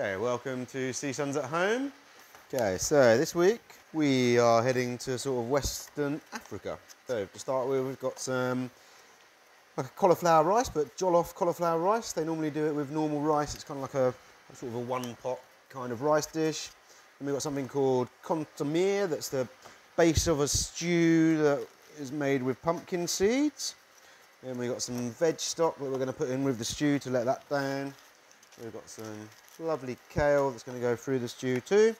Okay, welcome to CSONS at Home. Okay, so this week we are heading to sort of Western Africa. So to start with, we've got some like cauliflower rice, but jollof cauliflower rice. They normally do it with normal rice. It's kind of like a, a sort of a one pot kind of rice dish. And we've got something called kontomire, that's the base of a stew that is made with pumpkin seeds. Then we've got some veg stock that we're going to put in with the stew to let that down. We've got some lovely kale that's going to go through the stew too.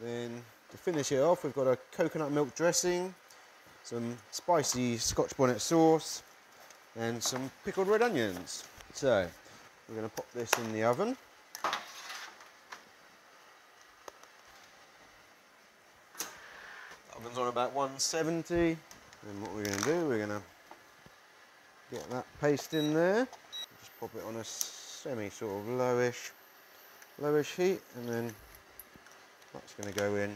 Then to finish it off, we've got a coconut milk dressing, some spicy scotch bonnet sauce, and some pickled red onions. So we're going to pop this in the oven. Oven's on about 170. And what we're going to do, we're going to get that paste in there. Just pop it on a semi sort of lowish, lowish heat, and then that's going to go in.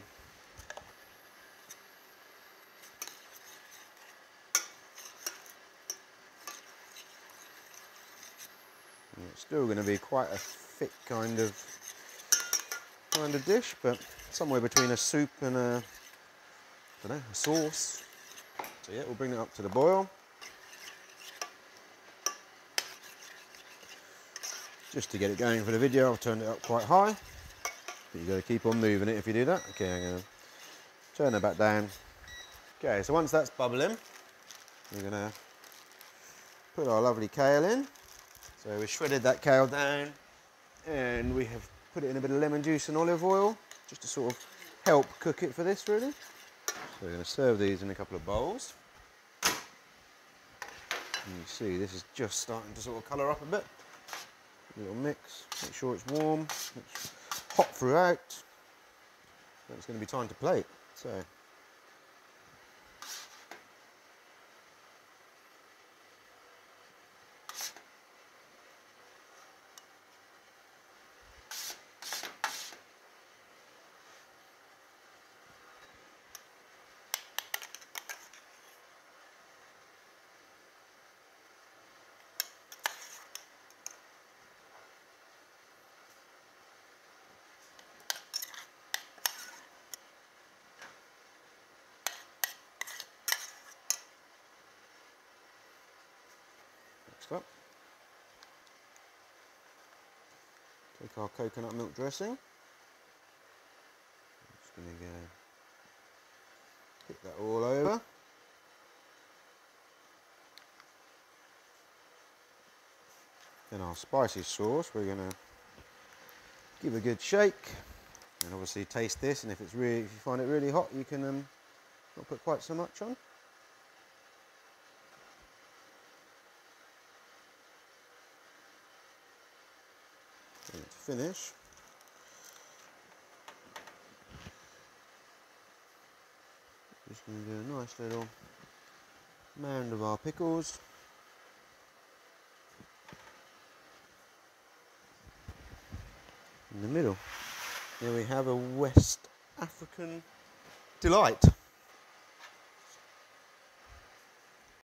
And it's still going to be quite a thick kind of kind of dish, but somewhere between a soup and a I don't know, a sauce. So yeah, we'll bring it up to the boil. Just to get it going for the video, I've turned it up quite high. But you've got to keep on moving it if you do that. Okay, I'm going to turn it back down. Okay, so once that's bubbling, we're going to put our lovely kale in. So we shredded that kale down and we have put it in a bit of lemon juice and olive oil just to sort of help cook it for this really. So we're going to serve these in a couple of bowls. And you see this is just starting to sort of colour up a bit. Little mix, make sure it's warm, it's hot throughout. So it's going to be time to plate. So next up, take our coconut milk dressing. I'm Just going to go hit that all over. Then our spicy sauce, we're going to give a good shake and obviously taste this and if it's really if you find it really hot you can um, not put quite so much on and to finish. Just going to do a nice little mound of our pickles. In the middle there we have a West African delight